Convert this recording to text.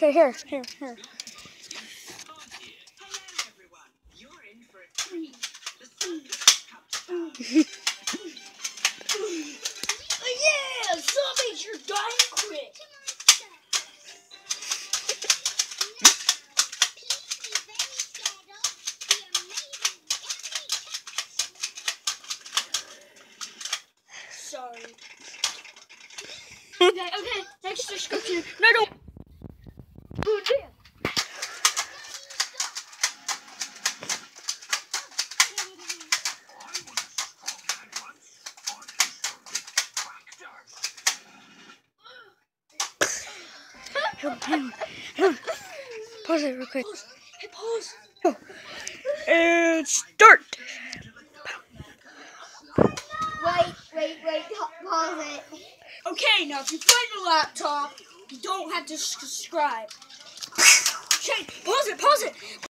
Okay, here, here, here. yeah, zombies, you're dying quick. Sorry. okay, okay, next description. No, no. Hang on, hang on, hang on. Pause it real quick. Hey, pause. Oh. And start. Wait, wait, wait. Pause it. Okay, now if you find a laptop, you don't have to subscribe.